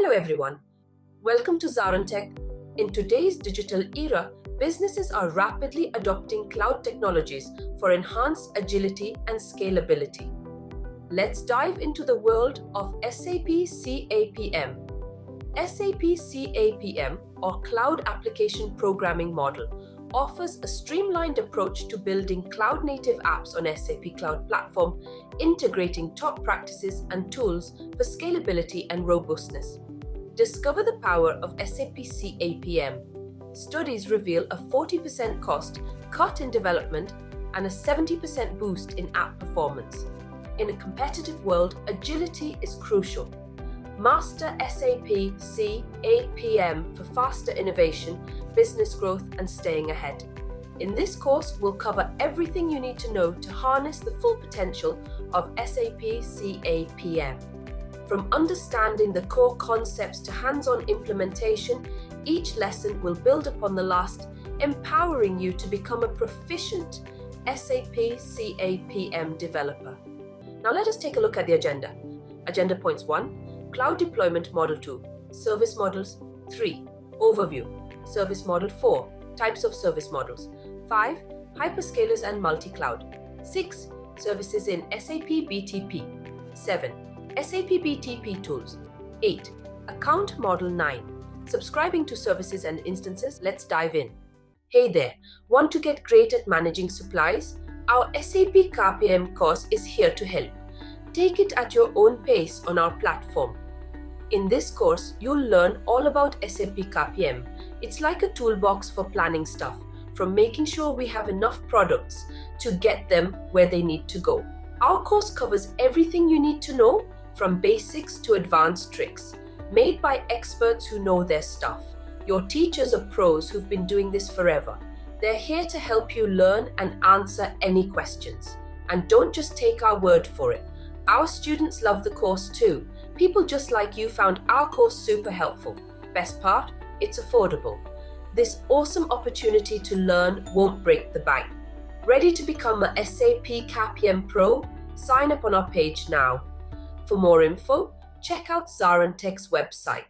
Hello everyone. Welcome to Zarantech. In today's digital era, businesses are rapidly adopting cloud technologies for enhanced agility and scalability. Let's dive into the world of SAP CAPM. SAP CAPM, or Cloud Application Programming Model, offers a streamlined approach to building cloud native apps on SAP Cloud Platform, integrating top practices and tools for scalability and robustness. Discover the power of SAP CAPM. Studies reveal a 40% cost cut in development and a 70% boost in app performance. In a competitive world, agility is crucial. Master SAP CAPM for faster innovation, business growth, and staying ahead. In this course, we'll cover everything you need to know to harness the full potential of SAP CAPM. From understanding the core concepts to hands on implementation, each lesson will build upon the last, empowering you to become a proficient SAP CAPM developer. Now, let us take a look at the agenda. Agenda points 1 Cloud Deployment Model 2, Service Models 3, Overview, Service Model 4, Types of Service Models 5, Hyperscalers and Multi-Cloud 6, Services in SAP BTP 7, SAP BTP Tools 8, Account Model 9, Subscribing to Services and Instances, let's dive in. Hey there, want to get great at managing supplies? Our SAP CAPM course is here to help. Take it at your own pace on our platform. In this course, you'll learn all about SAP CAPM. It's like a toolbox for planning stuff, from making sure we have enough products to get them where they need to go. Our course covers everything you need to know, from basics to advanced tricks, made by experts who know their stuff. Your teachers are pros who've been doing this forever. They're here to help you learn and answer any questions. And don't just take our word for it. Our students love the course too. People just like you found our course super helpful. Best part, it's affordable. This awesome opportunity to learn won't break the bank. Ready to become a SAP CAPM Pro? Sign up on our page now. For more info, check out Zarantech's website